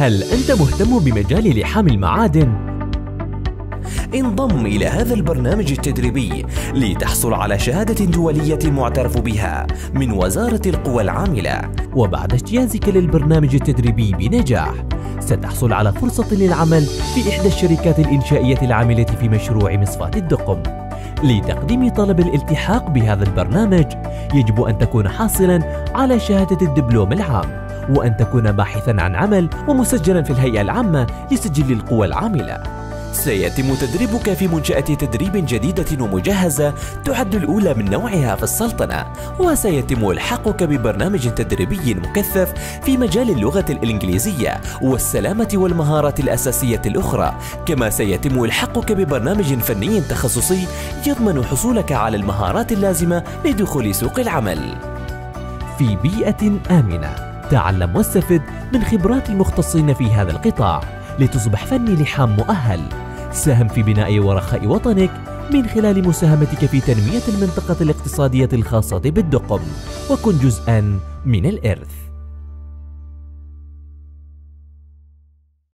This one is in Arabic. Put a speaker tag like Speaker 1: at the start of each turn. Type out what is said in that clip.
Speaker 1: هل أنت مهتم بمجال لحام المعادن؟
Speaker 2: انضم إلى هذا البرنامج التدريبي لتحصل على شهادة دولية معترف بها من وزارة القوى العاملة.
Speaker 1: وبعد اجتيازك للبرنامج التدريبي بنجاح ستحصل على فرصة للعمل في إحدى الشركات الإنشائية العاملة في مشروع مصفاة الدقم. لتقديم طلب الالتحاق بهذا البرنامج يجب أن تكون حاصلا على شهادة الدبلوم العام. وأن تكون باحثا عن عمل ومسجلا في الهيئة العامة لسجل القوى العاملة.
Speaker 2: سيتم تدريبك في منشأة تدريب جديدة ومجهزة تعد الأولى من نوعها في السلطنة وسيتم إلحاقك ببرنامج تدريبي مكثف في مجال اللغة الإنجليزية والسلامة والمهارات الأساسية الأخرى. كما سيتم إلحاقك ببرنامج فني تخصصي يضمن حصولك على المهارات اللازمة لدخول سوق العمل.
Speaker 1: في بيئة آمنة. تعلم واستفد من خبرات المختصين في هذا القطاع لتصبح فني لحام مؤهل. ساهم في بناء ورخاء وطنك من خلال مساهمتك في تنمية المنطقة الاقتصادية الخاصة بالدقم وكن جزءا من الإرث.